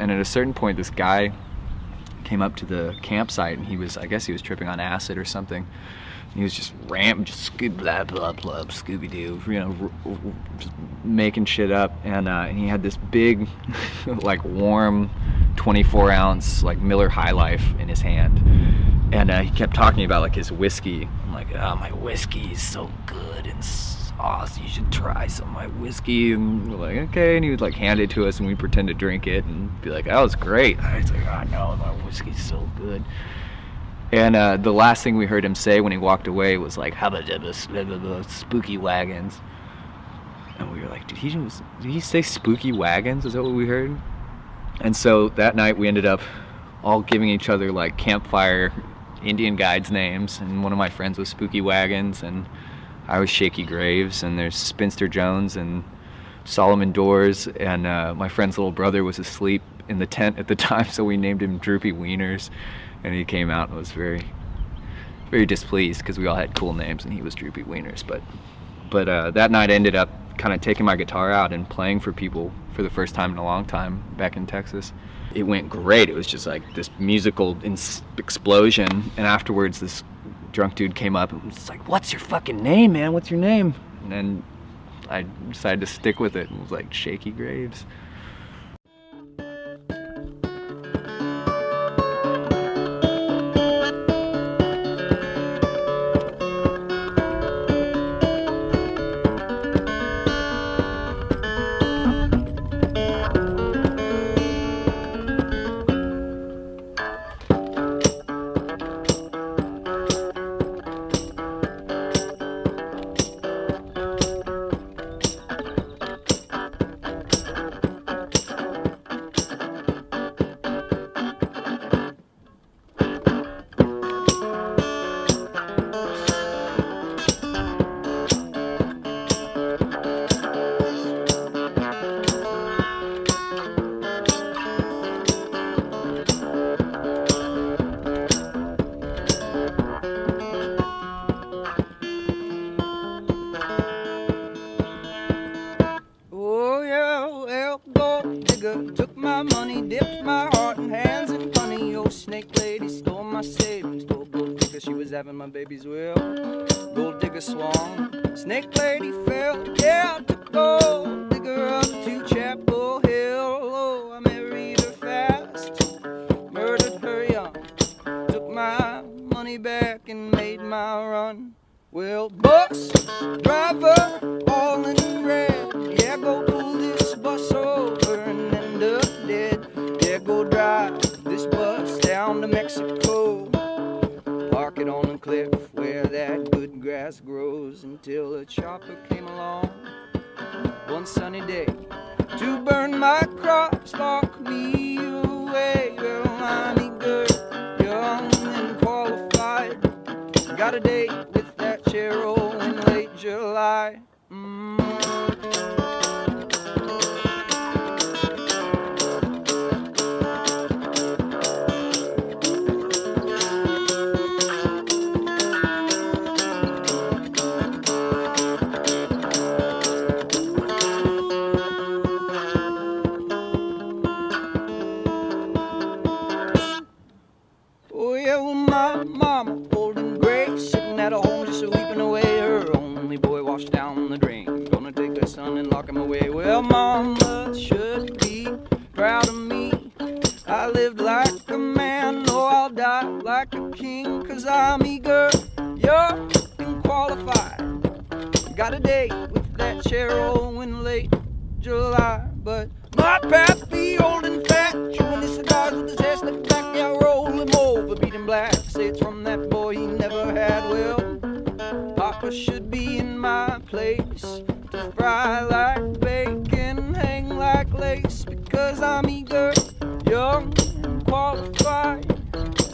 And at a certain point, this guy came up to the campsite and he was, I guess he was tripping on acid or something. He was just ramp, just scoob blah blah blah, Scooby Doo, you know, just making shit up. And, uh, and he had this big, like warm, 24 ounce like Miller High Life in his hand, and uh, he kept talking about like his whiskey. I'm like, oh, my whiskey is so good and sauce. You should try some of my whiskey. And we're like, okay. And he would like hand it to us, and we pretend to drink it and be like, that was great. I was like, oh know, my whiskey's so good. And uh, the last thing we heard him say when he walked away was like, "Hubba dubba, spibba blah, spooky wagons." And we were like, "Did he just, did he say spooky wagons?" Is that what we heard? And so that night we ended up all giving each other like campfire Indian guides names, and one of my friends was Spooky Wagons, and I was Shakey Graves, and there's Spinster Jones and Solomon Doors, and uh, my friend's little brother was asleep in the tent at the time, so we named him Droopy Wieners and he came out and was very very displeased because we all had cool names and he was Droopy Wieners. But but uh, that night ended up kind of taking my guitar out and playing for people for the first time in a long time back in Texas. It went great. It was just like this musical explosion. And afterwards, this drunk dude came up and was like, "What's your fucking name, man? What's your name?" And then I decided to stick with it and was like Shakey Graves.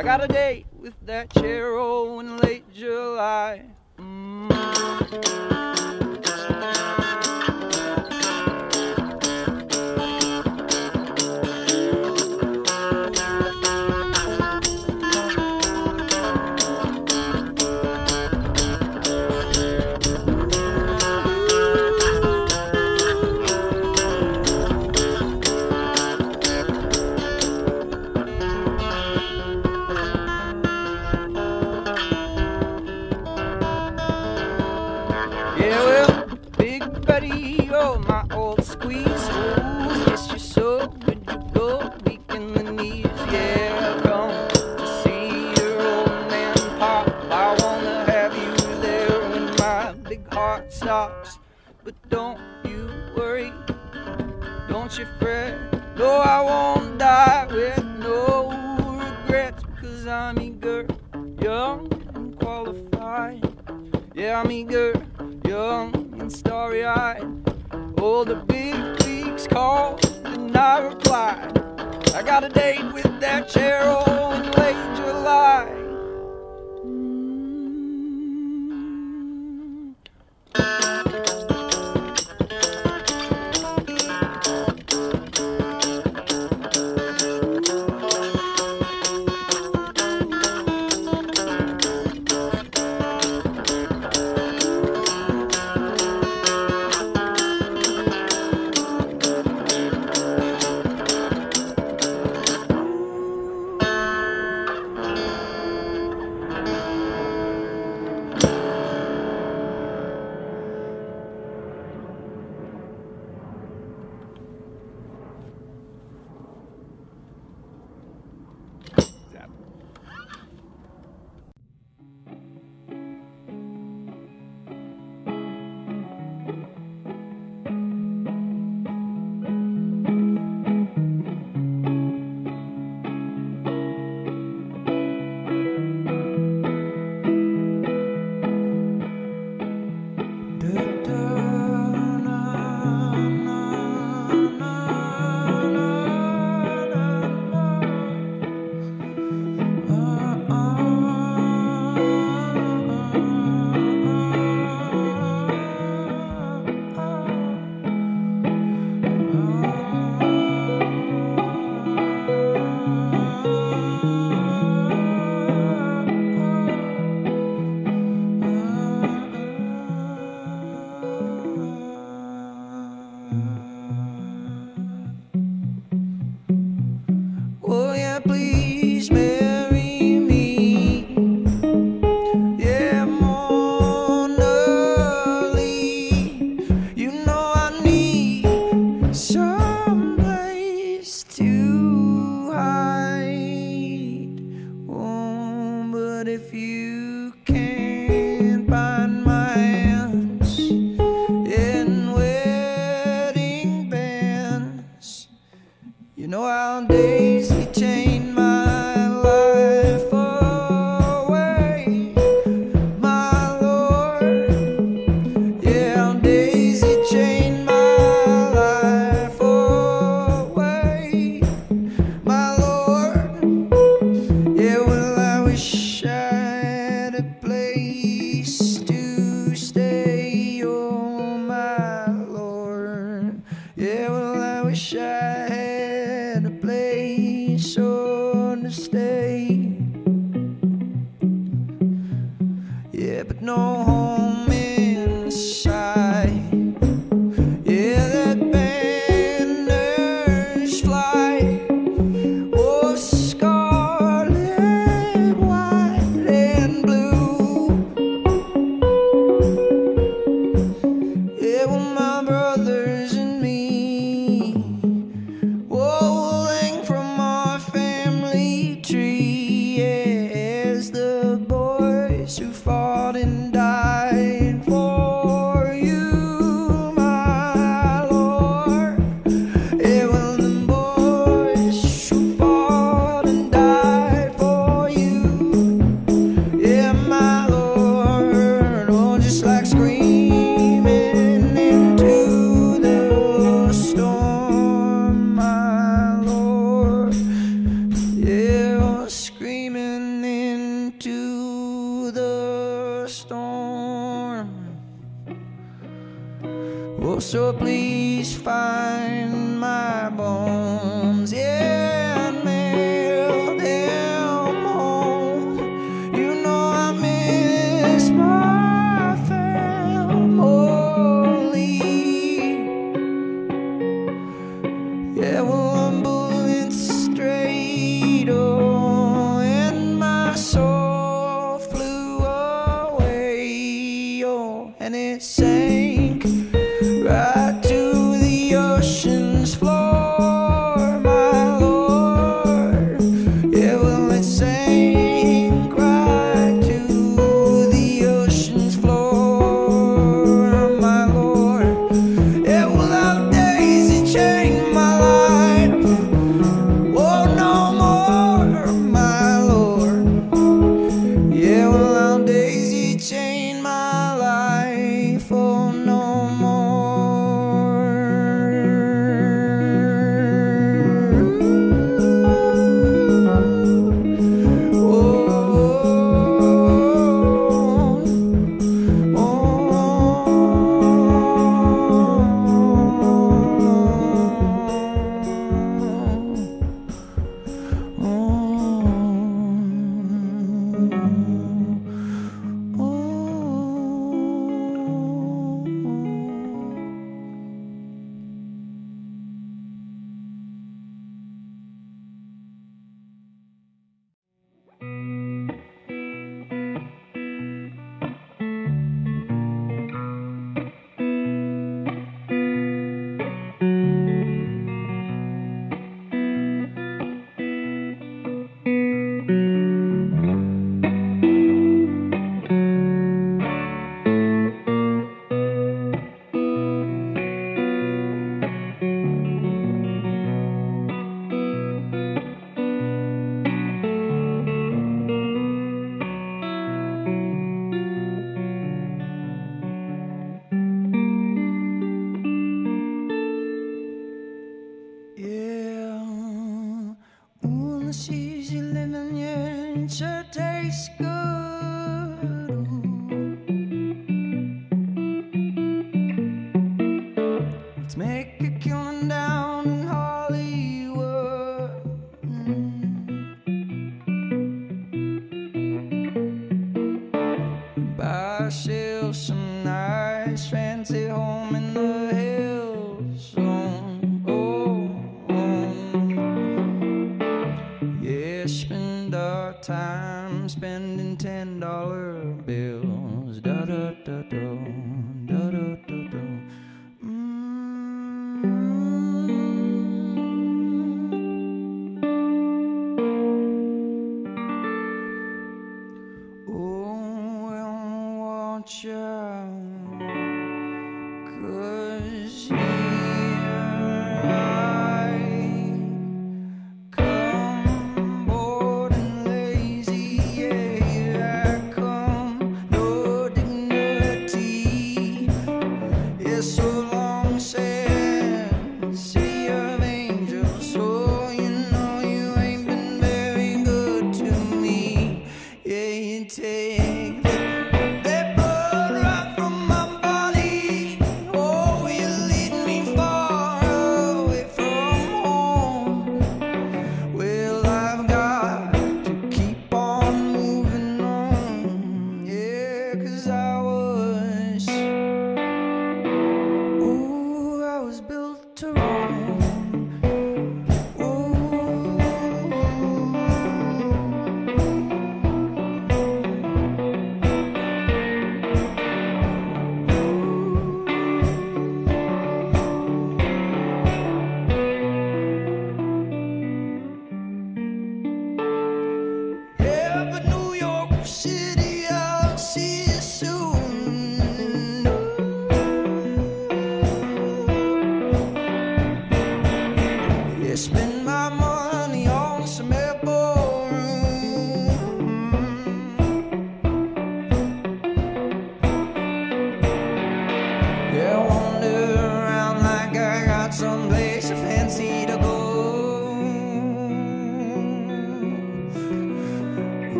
I got a date with that Cheryl in late July. Mm. Oh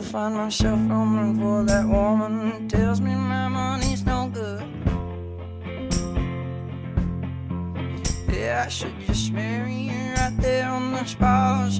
to find myself roaming for that woman who tells me my money's no good. Yeah, I should just marry you right there on the spot.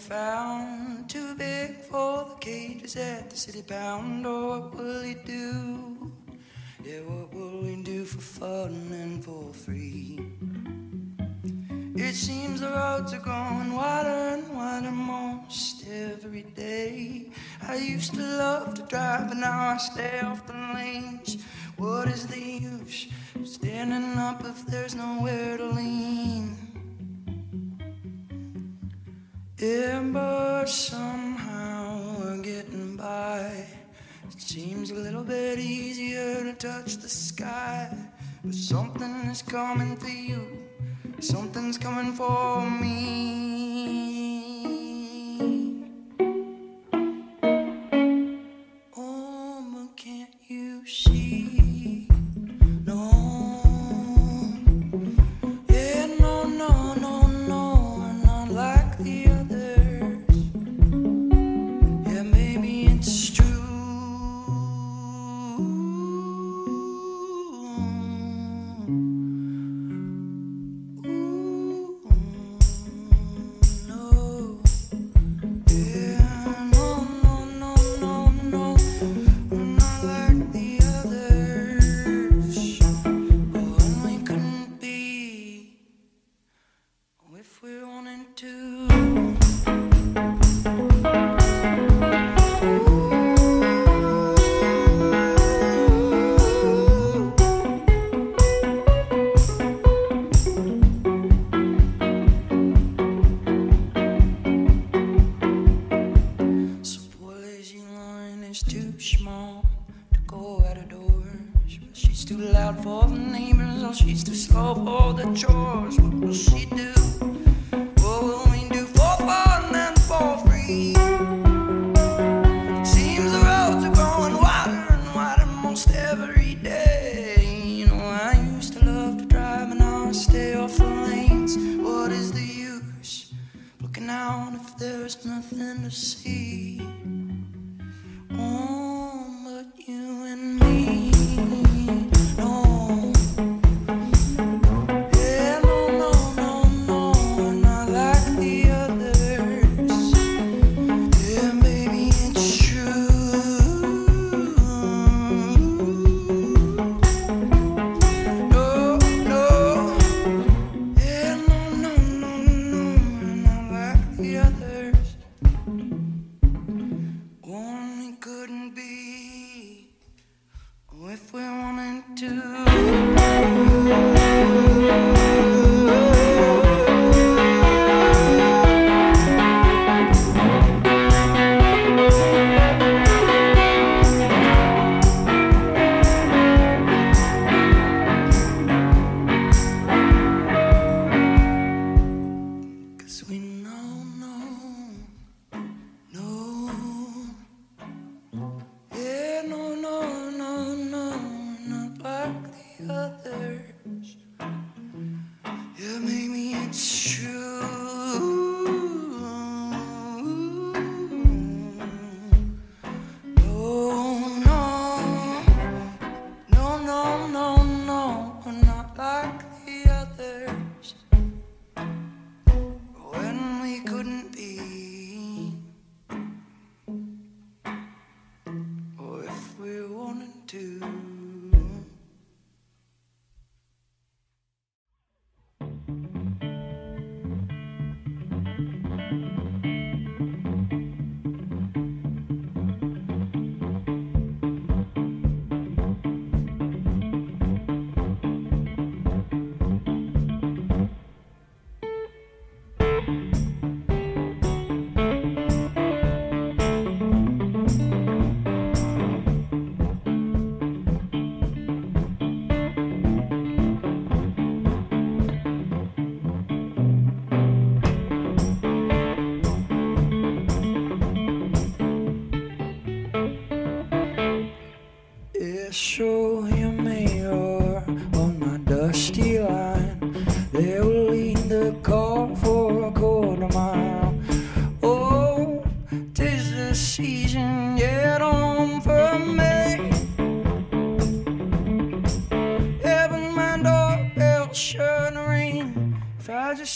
found too big for the cages at the city pound. Oh, what will he do? Yeah, what will he do for fun and for free? It seems the roads are going wider and wider most every day. I used to love to drive, but now I stay off the lanes. What is the use standing up if there's nowhere to lean? Yeah, but somehow we're getting by. It seems a little bit easier to touch the sky. But something is coming for you, something's coming for me.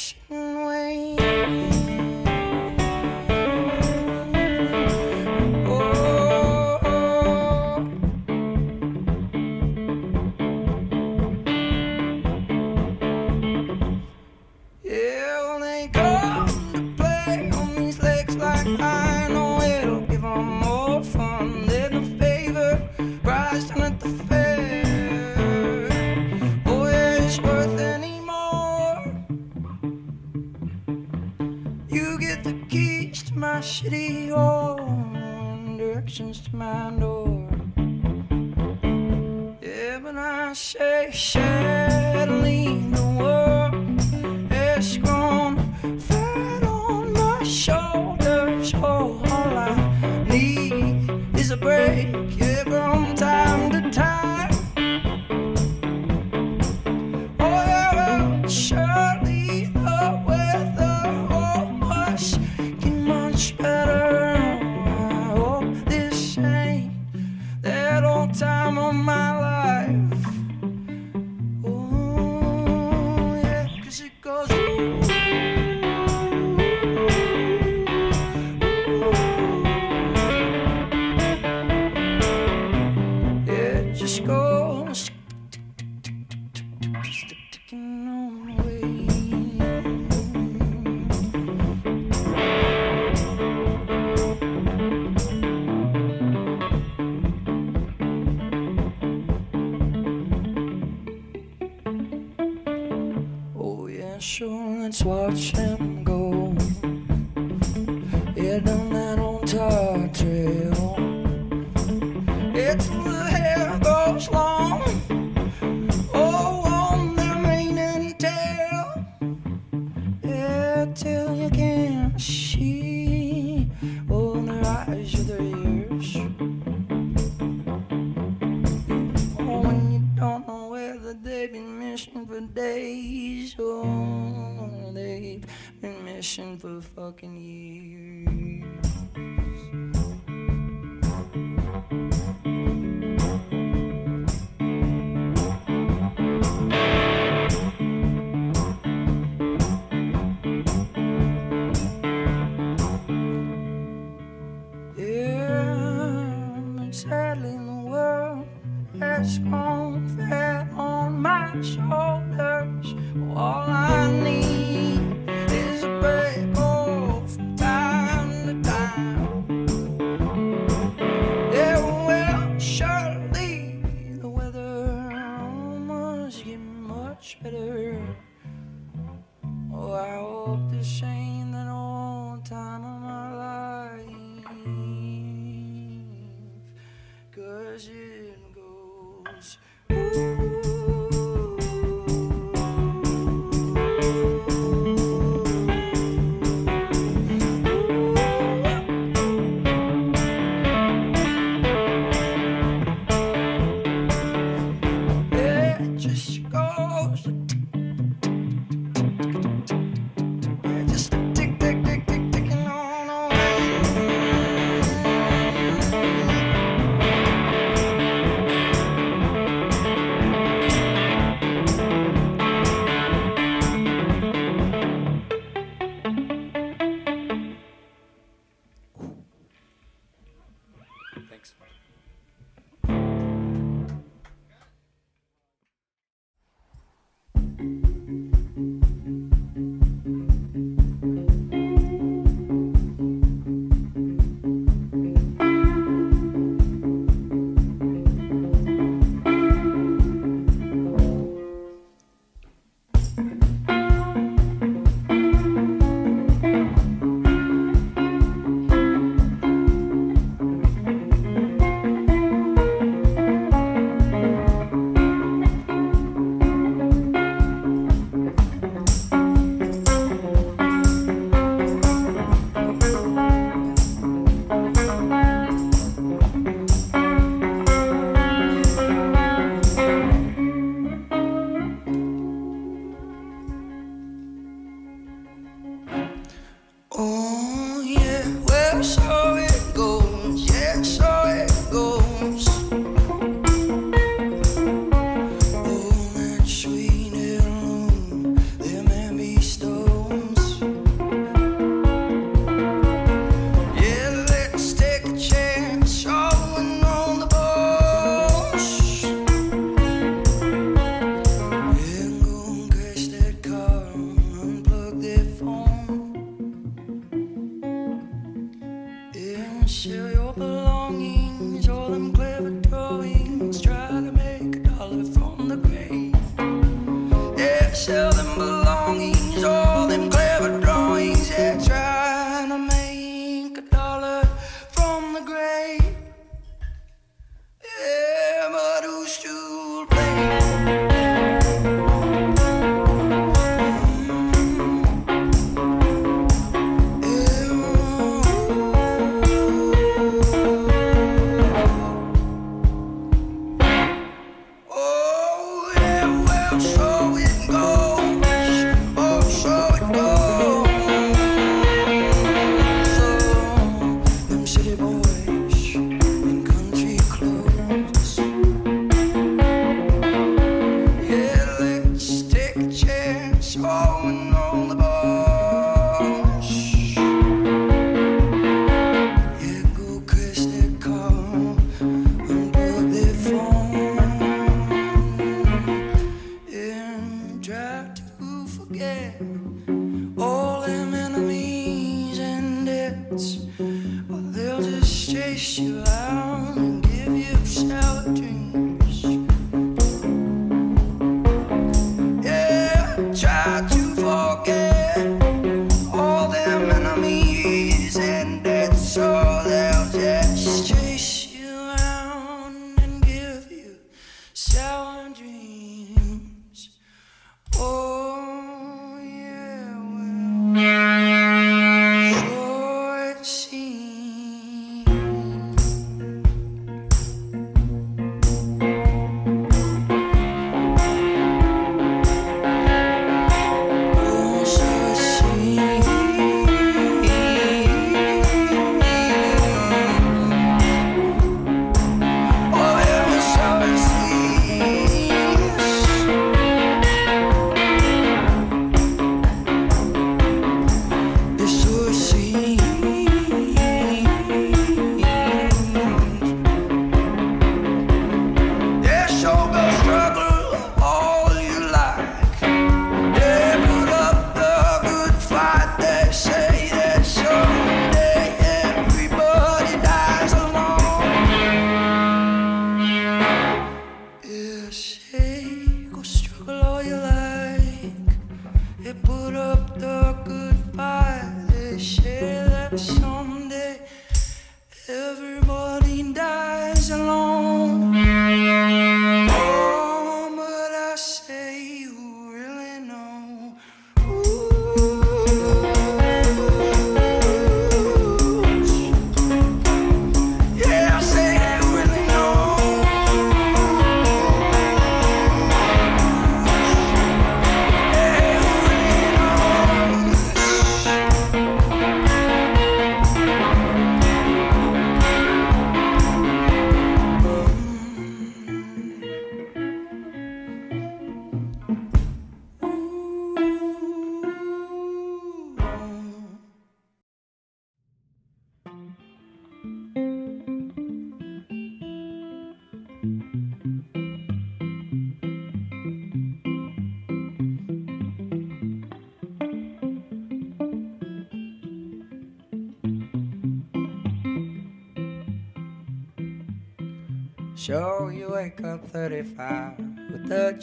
ocean waves.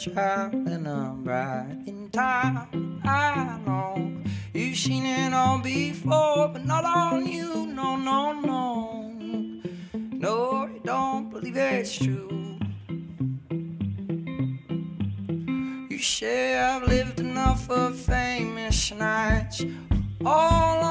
And I'm right in time. I know you've seen it all before, but not on you. No, no, no. No, you don't believe it's true. You say I've lived enough of famous nights. All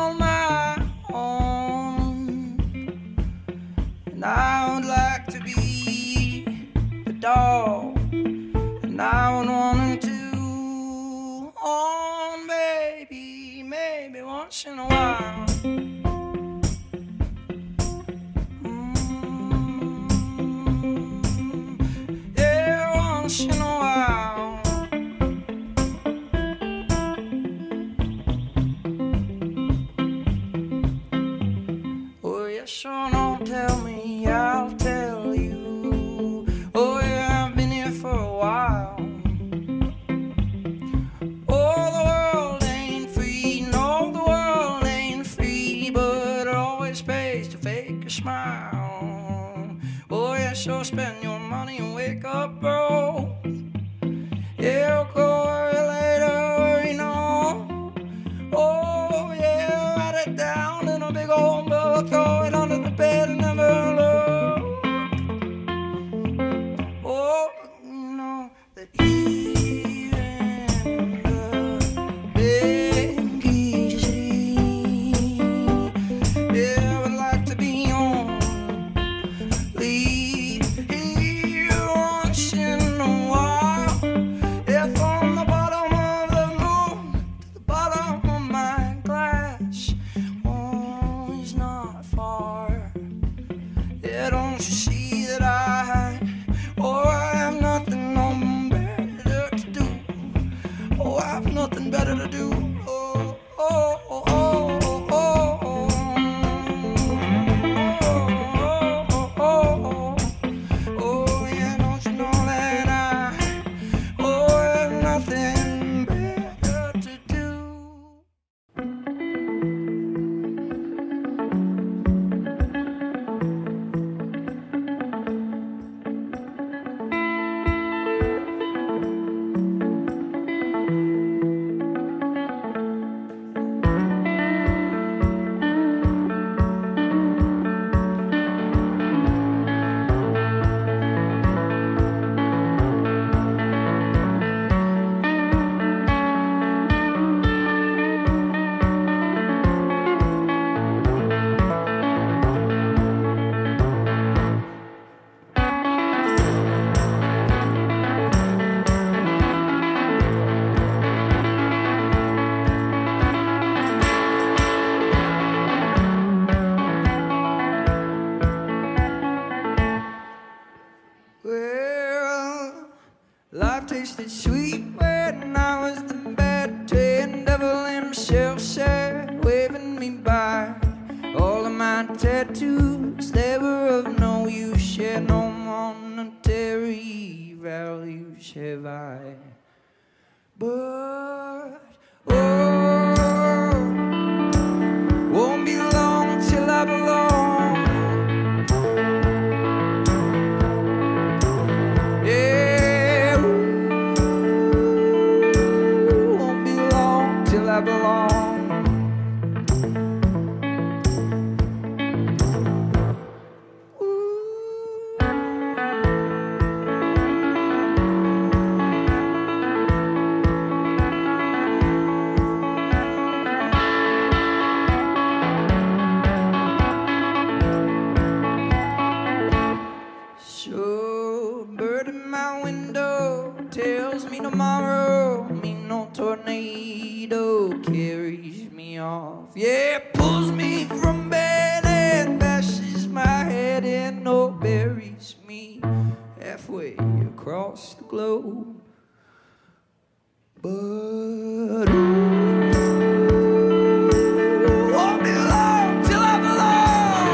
sweet. But till I belong.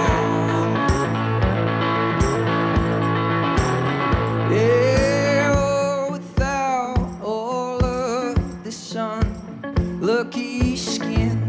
Yeah, oh, without all of the sun, lucky skin.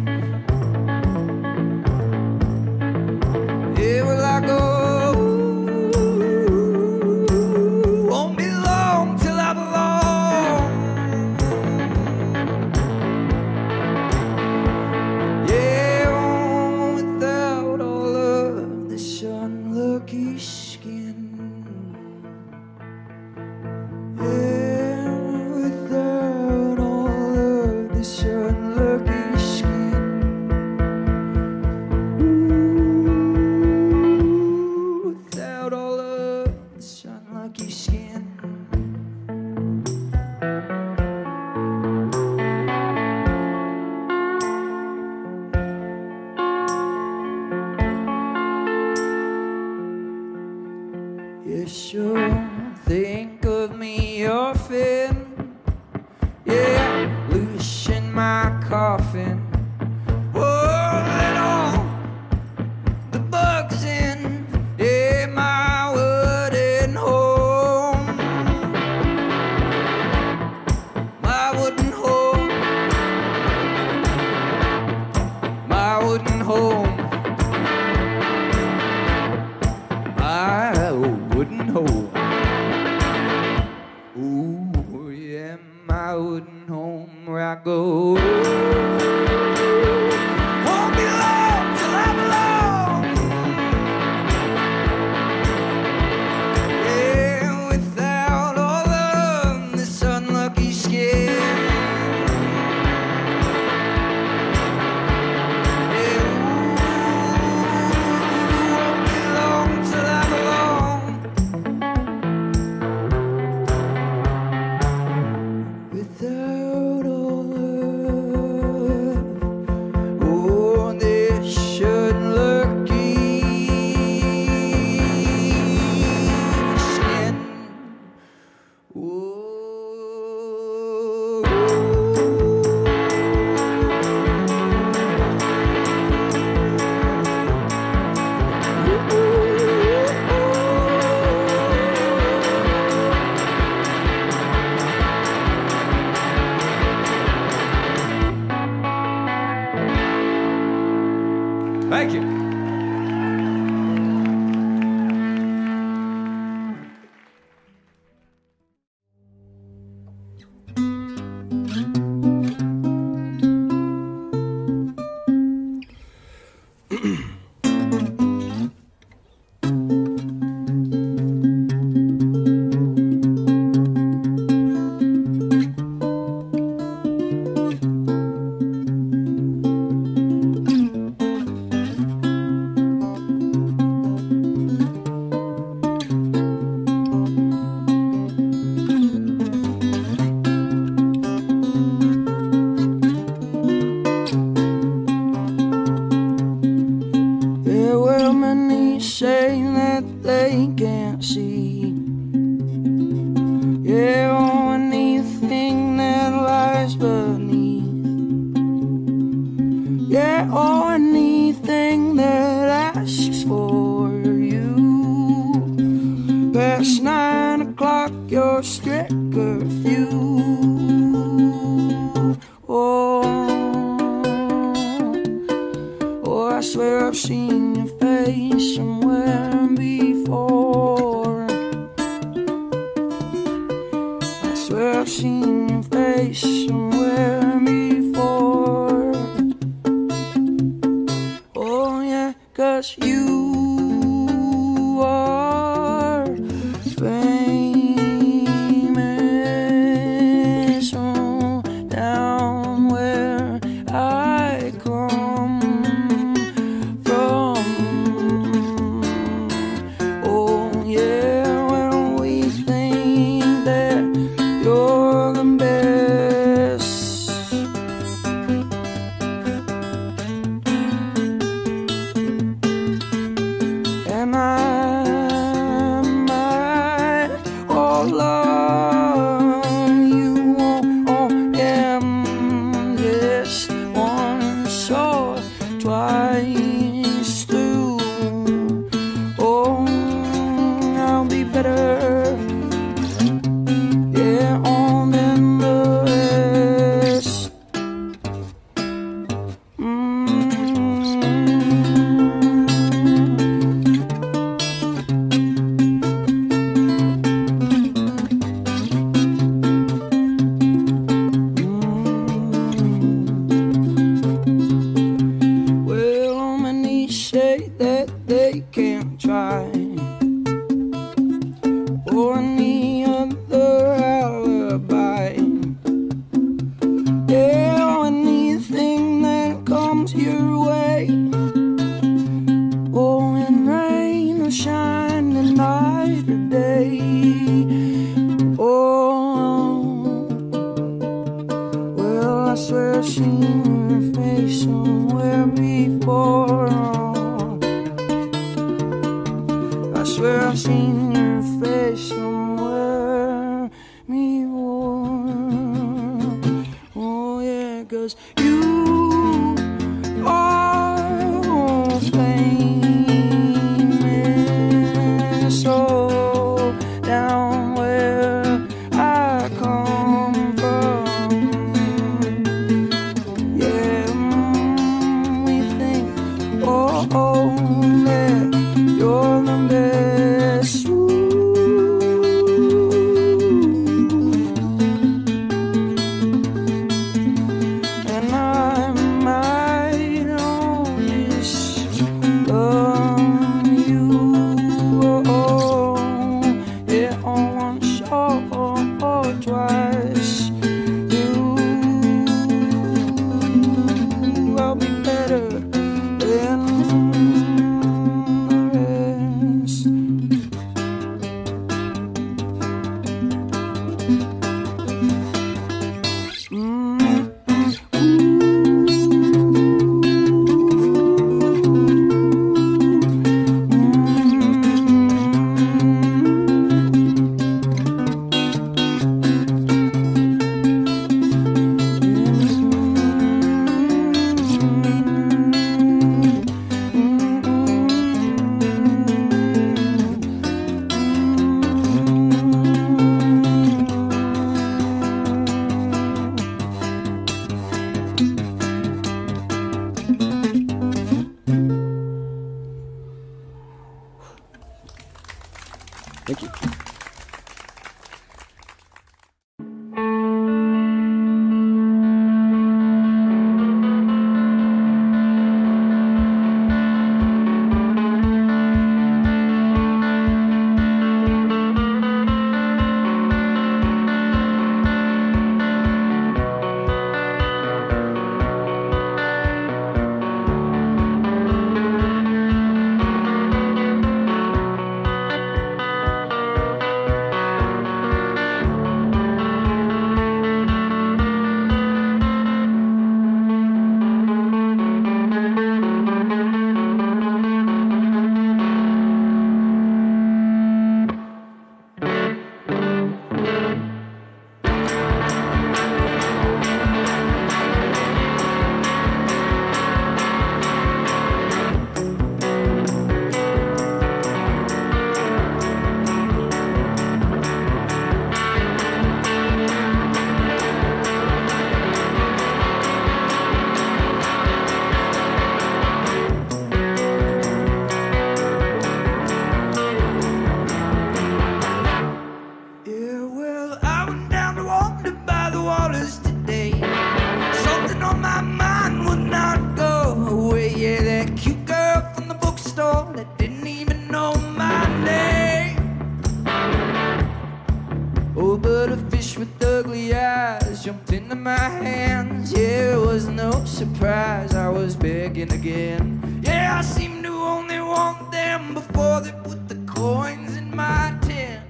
Yeah, I seem to only want them before they put the coins in my tin.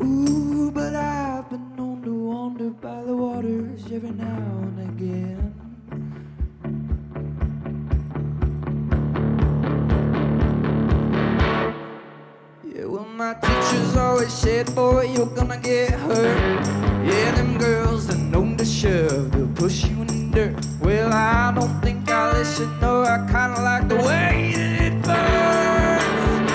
Ooh, but I've been known to wander by the waters every now and again. Yeah, well, my teachers always said, boy, you're gonna get hurt. Yeah, them girls are known to shove, they'll push you dirt. Well, I don't think I listen, no, I kinda like the way that it burns.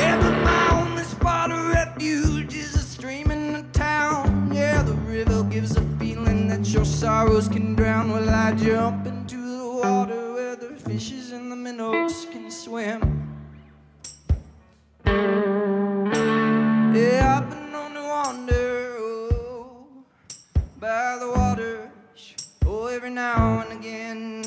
Yeah, but my only spot of refuge is a stream in the town. Yeah, the river gives a feeling that your sorrows can drown. Well, I jump into the water where the fishes and the minnows can swim. Every now and again.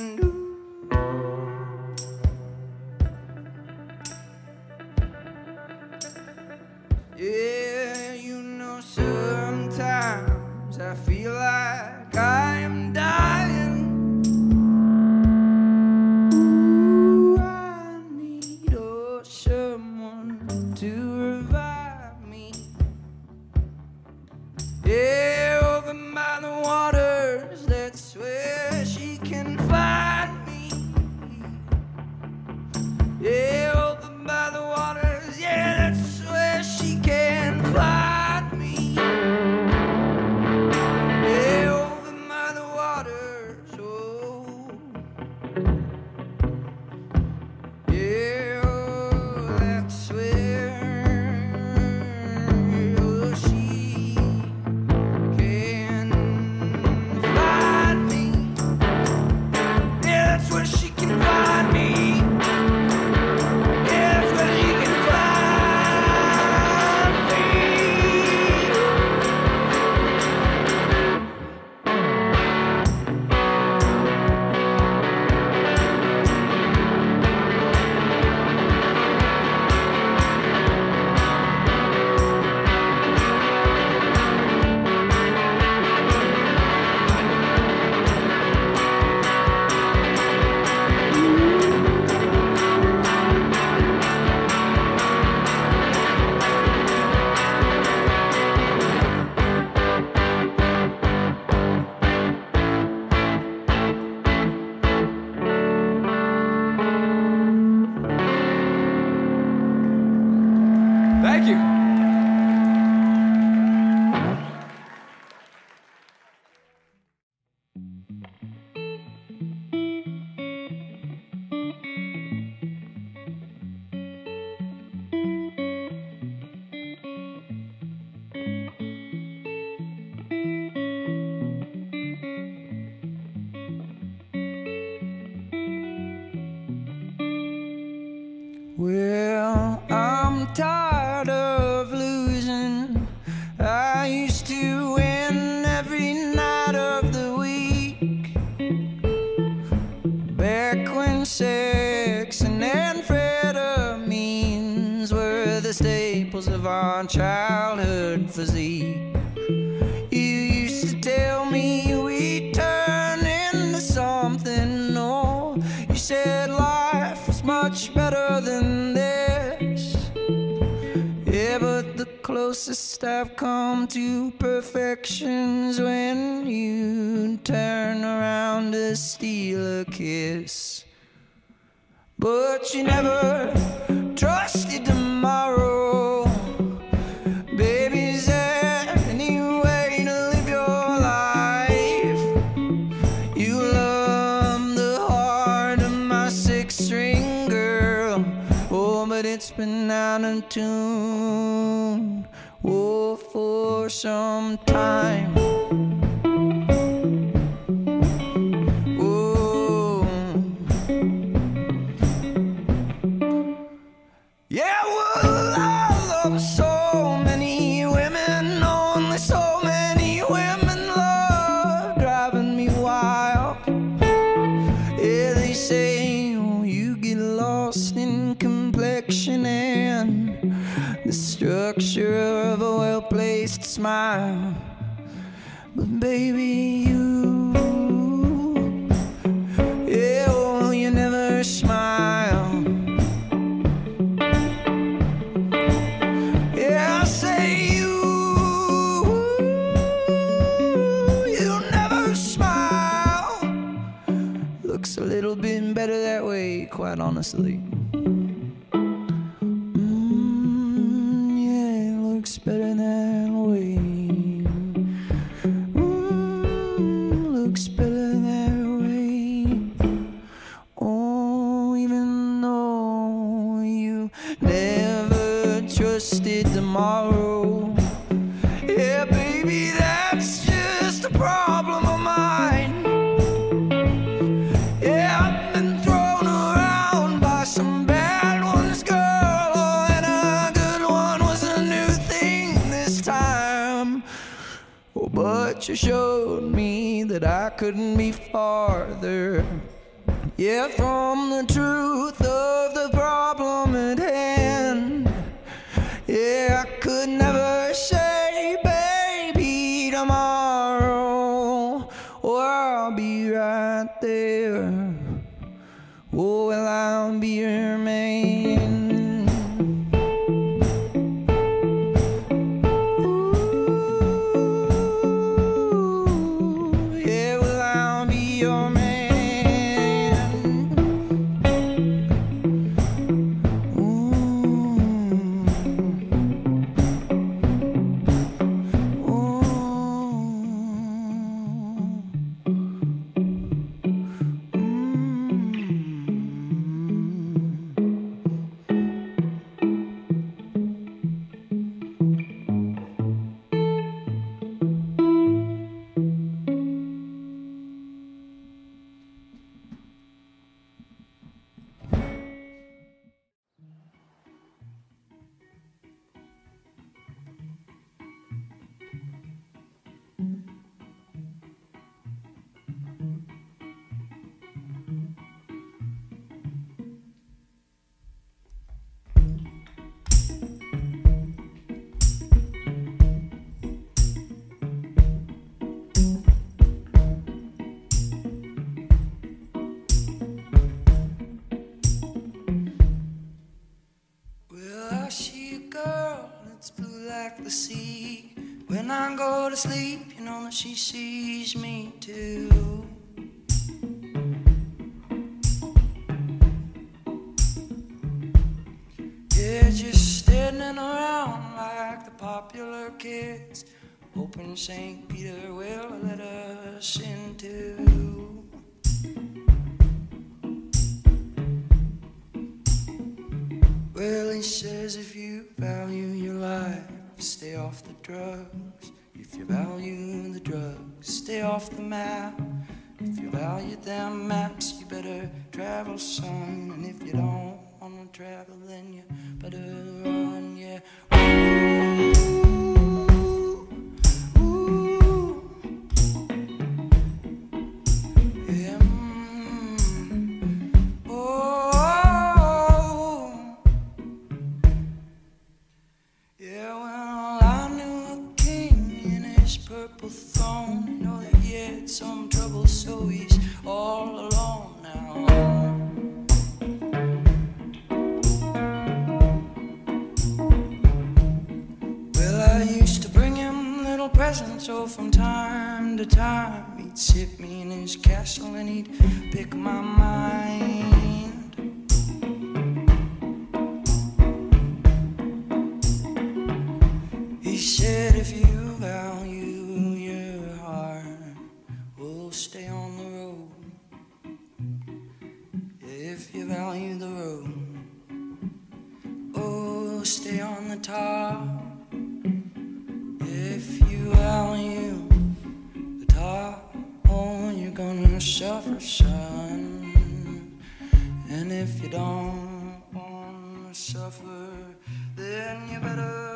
Yeah, you know, sometimes I feel like I tune. Oh, for some time. smile. But baby, you, yeah, oh, you never smile. Yeah, I say you, you never smile. Looks a little bit better that way, quite honestly. couldn't be farther. Yeah, from the truth of the problem asleep, you know that she sees me too. Yeah, just standing around like the popular kids, hoping St. Peter stay on the top. If you out the top, oh, you're gonna suffer, son. And if you don't wanna suffer, then you better.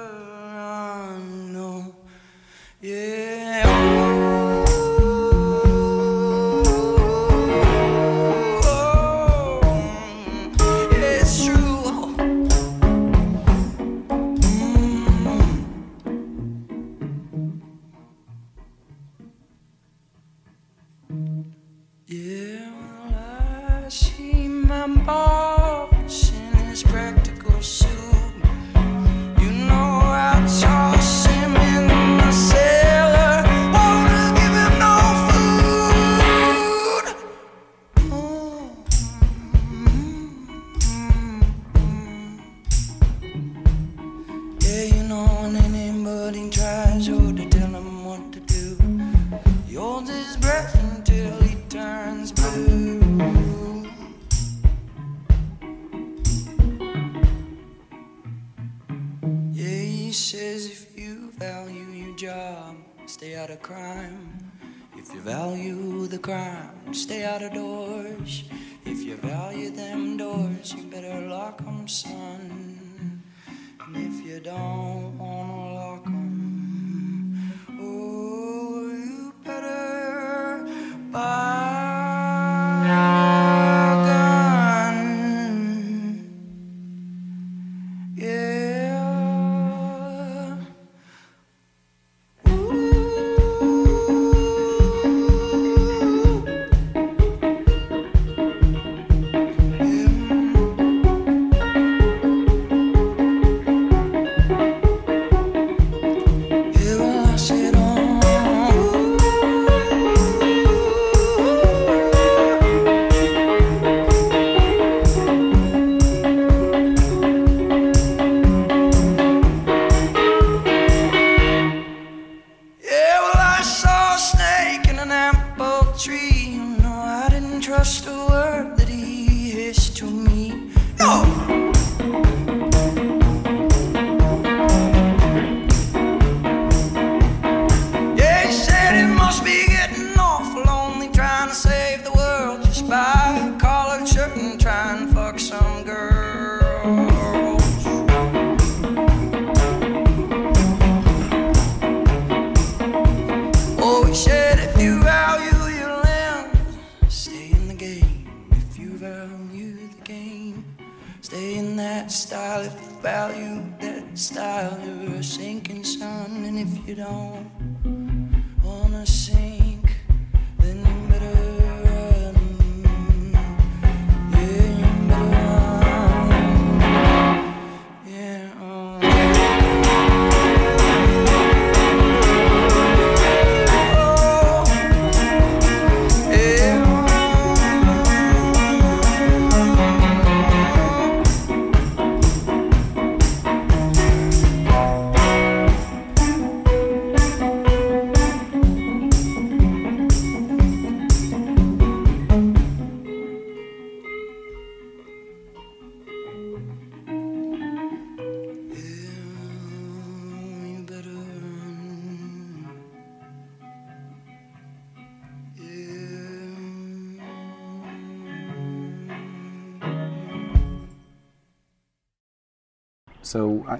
If you value the crime, stay out of doors. If you value them doors, you better lock 'em, son. And if you don't wanna lock 'em, oh, you better buy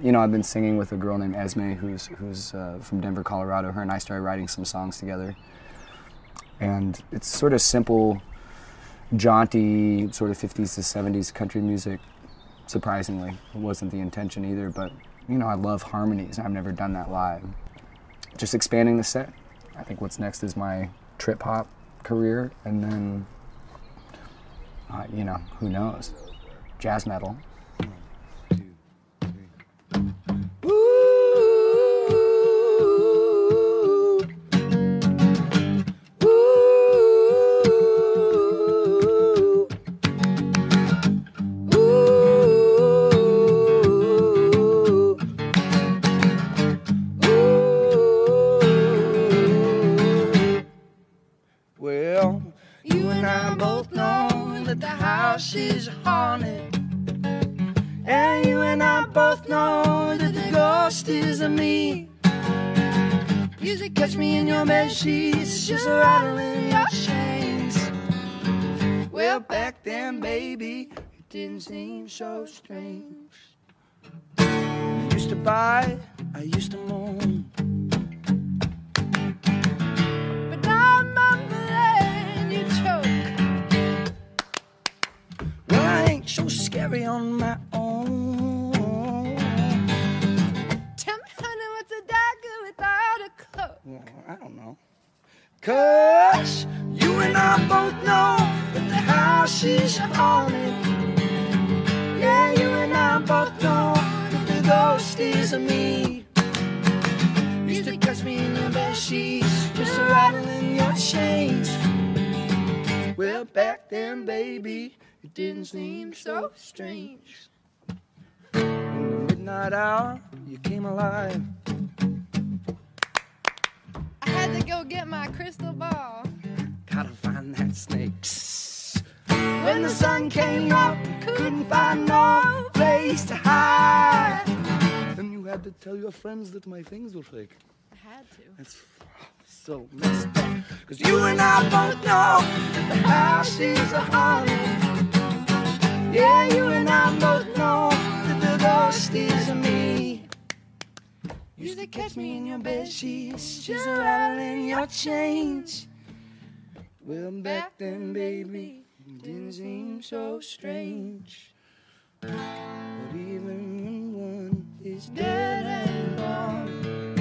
you know, I've been singing with a girl named Esme, who's who's uh, from Denver, Colorado. Her and I started writing some songs together, and it's sort of simple, jaunty, sort of 50s to 70s country music. Surprisingly, it wasn't the intention either, but you know, I love harmonies. I've never done that live. Just expanding the set. I think what's next is my trip hop career, and then, uh, you know, who knows, jazz metal. Ooh. So strange. I Used to buy, I used to moan. But now I'm mumbling, you choke. Well, I ain't so scary on my own. Tell me, honey, what's a dagger without a cloak? Well, I don't know. Cause you and I both know that the house is haunted. Yeah, you and I both know that the ghost is of me. Used to catch me in the bed sheets, just rattling your chains. Well, back then, baby, it didn't seem so strange. In the midnight hour, you came alive. I had to go get my crystal ball. Gotta find that snake. When the sun came up, couldn't find no place to hide. Then you had to tell your friends that my things were fake. I had to. That's so messed up. Cause you and I both know that the house is a haunted. Yeah, you and I both know that the ghost is a me. Used to catch me in your bed sheets, just rattling your chains. Well, back then, baby, it didn't seem so strange. But even when one is dead and gone,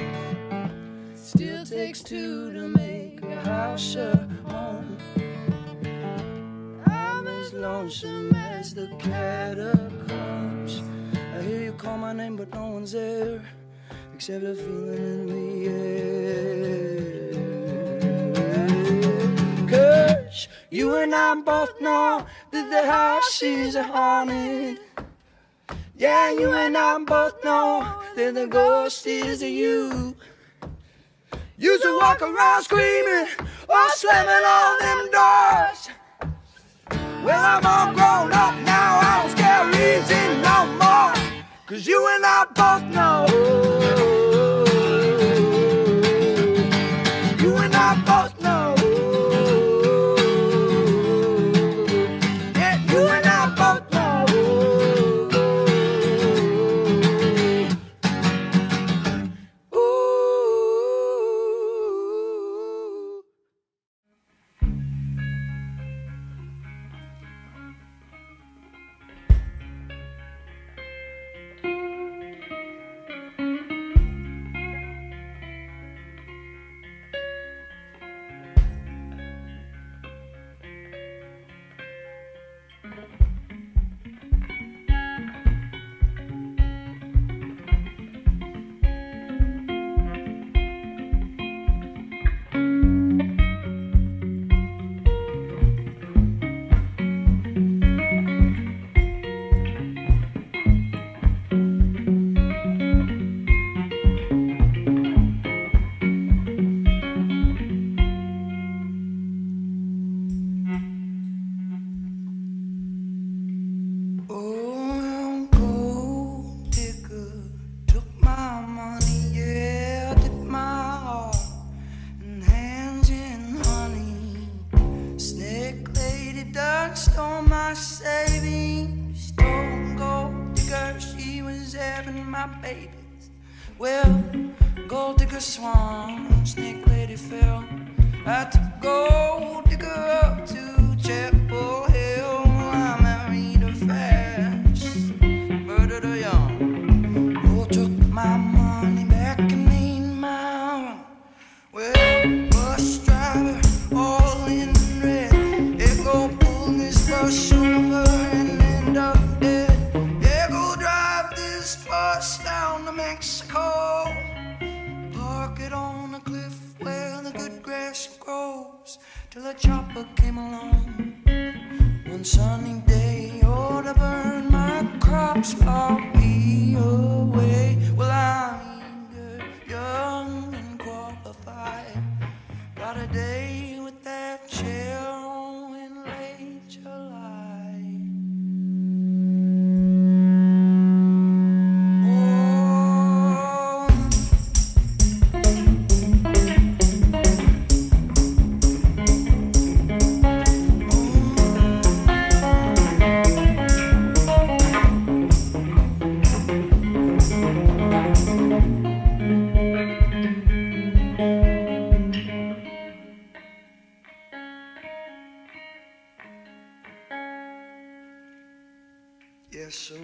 still takes two to make a house a home. I'm as lonesome as the catacombs. I hear you call my name, but no one's there except a feeling in the air. Cause you and I both know that the house is a haunted. Yeah, you and I both know that the ghost is you. Used to walk around screaming or slamming all them doors. Well, I'm all grown up now, I don't scare easy no more. Cause you and I both know.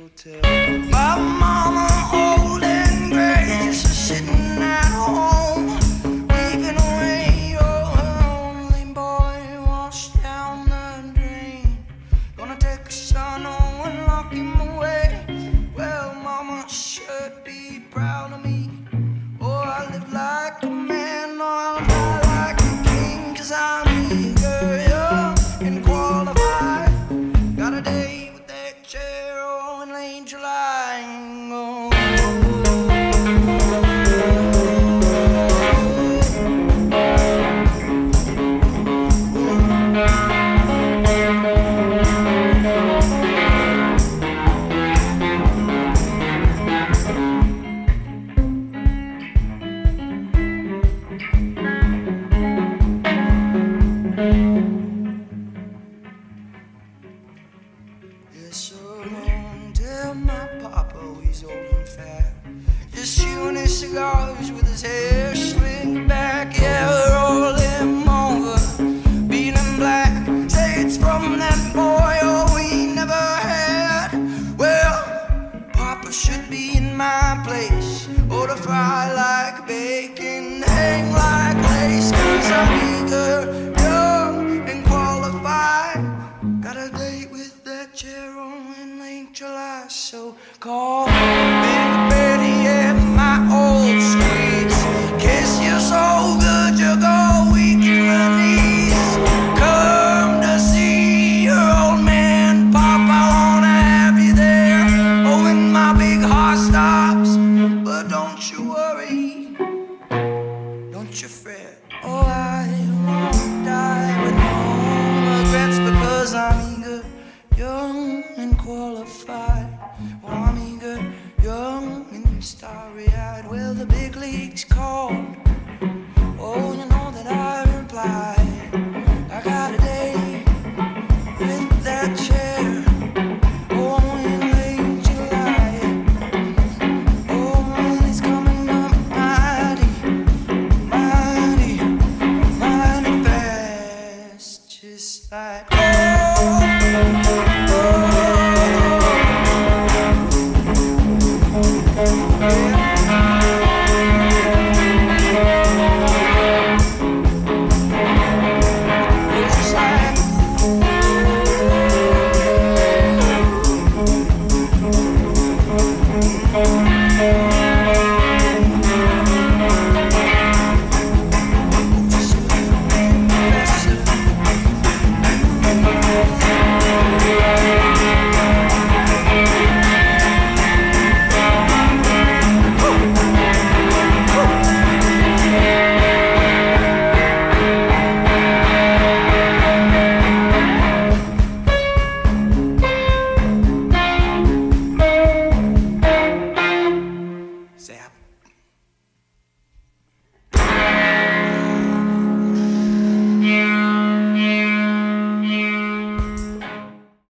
Yes,